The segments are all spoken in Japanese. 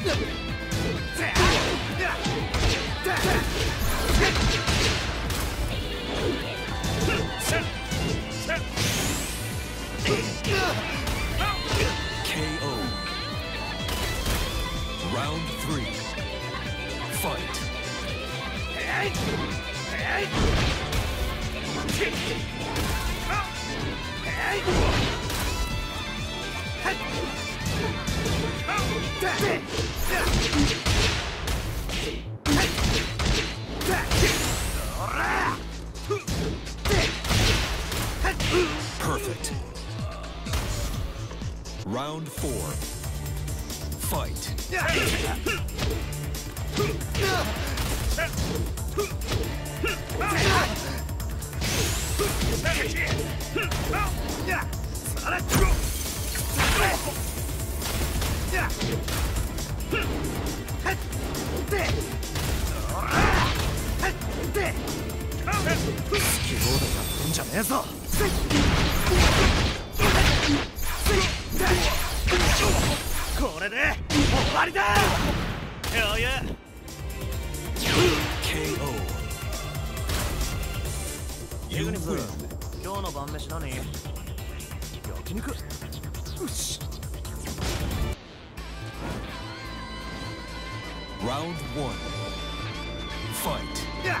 KO. Round three. Fight. Perfect. Round four. Fight. んじゃねえぞこれで終わりだ余裕 KO. ユニス win. 今日の晩飯何？焼肉よし Round one. Fight. や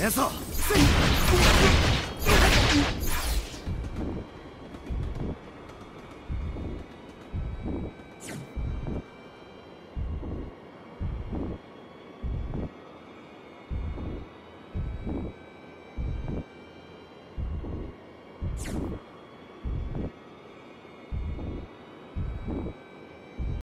ねえぞ。